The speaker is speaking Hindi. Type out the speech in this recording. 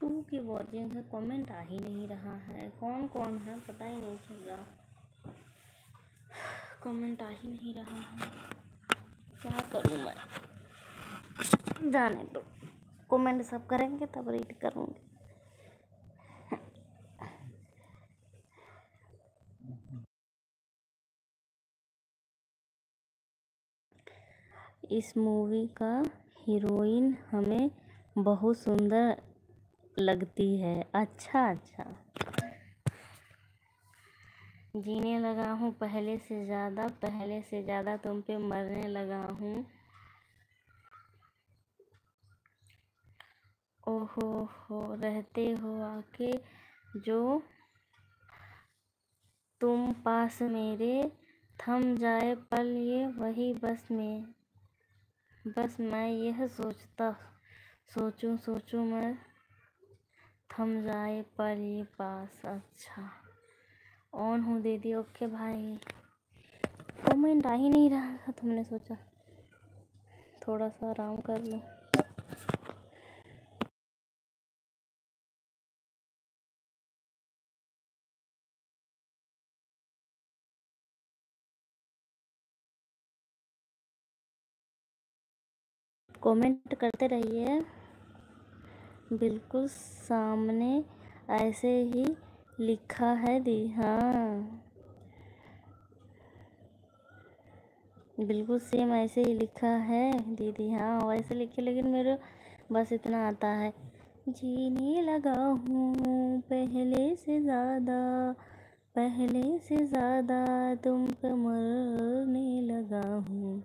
टू की वॉचिंग है कमेंट आ ही नहीं रहा है। कौन कौन है? पता ही नहीं चल रहा। कमेंट आ ही नहीं रहा है। क्या करूँ मैं? जाने दो। कमेंट सब करेंगे, तब रीड करूँगी। इस मूवी का हीरोइन हमें बहुत सुंदर लगती है। अच्छा अच्छा। जीने लगा हूँ पहले से ज़्यादा, पहले से ज़्यादा तुम पे मरने लगा हूँ। ओहो हो, रहते हो आके जो तुम पास मेरे, थम जाए पल ये वही बस में। बस मैं यह सोचता, सोचूं सोचूं मैं थम जाए पर ये पास। अच्छा। ऑन हूँ दीदी, ओके भाई कमेंट आ ही नहीं रहा था, तुमने सोचा। थोड़ा सा आराम कर लो। कमेंट करते रहिए। बिल्कुल सामने ऐसे ही लिखा है दी हाँ। बिल्कुल सेम ऐसे ही लिखा है दीदी हाँ वैसे लिखे, लेकिन मेरे बस इतना आता है। जीने लगा हूँ पहले से ज़्यादा, पहले से ज़्यादा तुम पे मरने लगा हूँ।